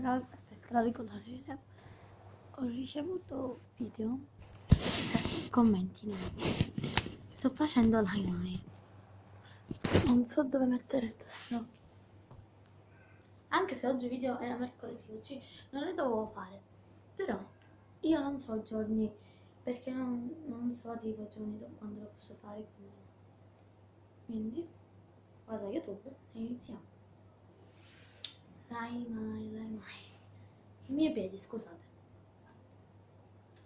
raga, aspetta, la ricordare. Ho ricevuto video, commenti, no. Sto facendo l'highlight. Non so dove mettere il telefono. Anche se oggi video era mercoledì, oggi non le dovevo fare. Però io non so giorni, perché non, non so tipo giorni do- quando lo posso fare. Quindi, quindi vado a YouTube e iniziamo. Dai mai, dai mai. I miei piedi, scusate.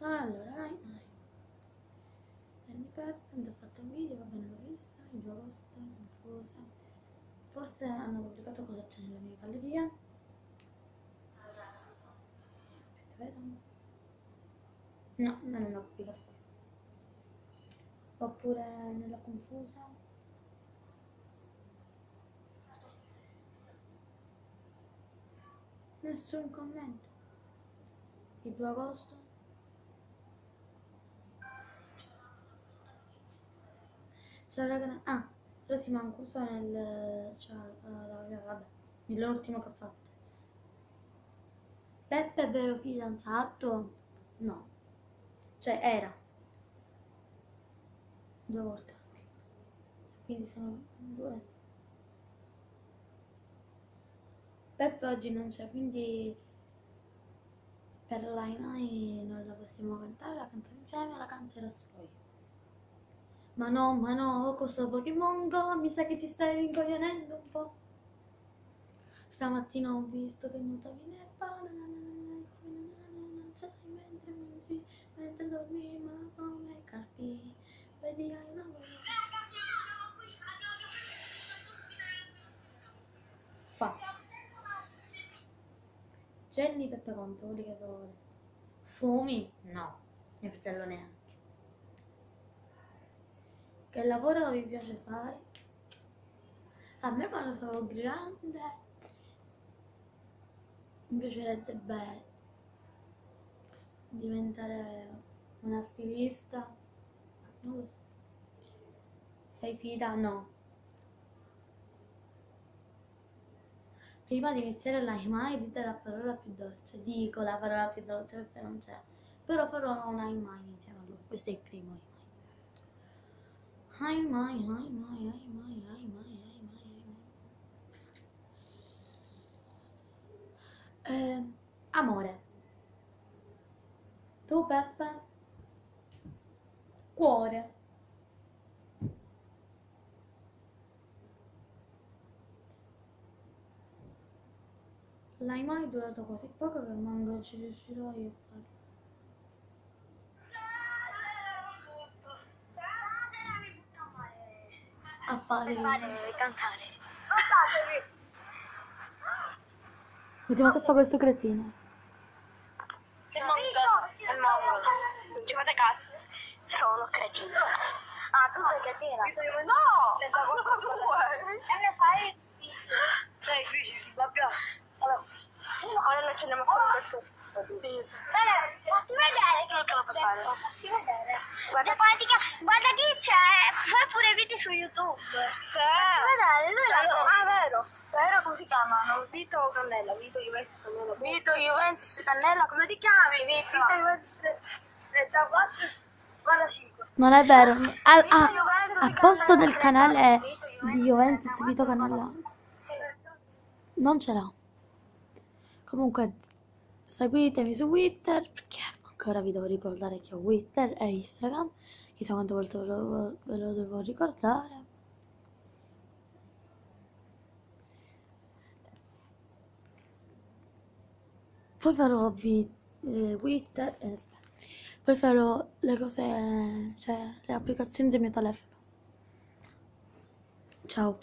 Allora, dai mai. Andy Pepper, ho fatto un video, va bene, l'ho vista, il 2 agosto, confusa. Forse hanno pubblicato cosa c'è nella mia galleria. Aspetta, vedo. No, non pubblicato qua. Oppure nella confusa. Nessun commento. Il 2 agosto. Ciao raga. Ah, Rosy Mancuso nel. Cioè, uh, vabbè, nell'ultimo che ho fatto. Peppe è vero fidanzato? No. Cioè, era. Due volte ho scritto. Quindi sono due. Peppe oggi non c'è, quindi per Lai Mai non la possiamo cantare, la canzone insieme, la canterò poi. Ma no, ma no, questo Pokémon Go, mi sa che ti stai rincoglionendo un po'. Stamattina ho visto che nuotavi nel cioè mentre mangi, mentre dormi, ma come carpi, vedi hai una voce. Qua. Peppe Conto, quelli che avevo detto. Fumi? No, mio fratello neanche. Che lavoro vi piace fare? A me quando sarò grande mi piacerebbe beh, diventare una stilista. Non lo so. Sei fida? No. prima di iniziare la Himai dite la parola più dolce. Dico la parola più dolce perché non c'è. Però farò una Himai insieme a lui. Questo è il primo Himai. Himai, Himai, Himai, Himai, Himai. Eh, amore. Tu Peppe. Cuore. L'hai mai durato così poco che manco ci riuscirò io a fare. A fare. fare cantare. Vediamo che fa questo cretino. Il mongolo. Il mongolo. Non ci fate caso. Sono cretino. Ah, tu sei cretina? No! Ma cosa vuoi? E ne fai... Sei qui, vabbè. Allora, noi ce ne fuori per tutto. Sì. Fatti vedere. Tu te lo puoi fare. Fatti vedere. Guarda, guarda, guarda chi c'è. Fai pure video su YouTube. Sì. Fatti vedere, lui l'ha Ah, vero. Vero come si chiamano? Vito Cannella, Vito Juventus Cannella. Vito Juventus Cannella, come ti chiami Vito? Vito Juventus 34 45. Non è vero. Al, ah, al posto del canale di Juventus Vito Canella non ce l'ho. Comunque seguitemi su Twitter perché ancora vi devo ricordare che ho Twitter e Instagram. Chissà quante volte ve lo, ve lo devo ricordare. Poi farò vi- eh, Twitter e aspetta. Poi farò le cose, cioè le applicazioni del mio telefono. Ciao.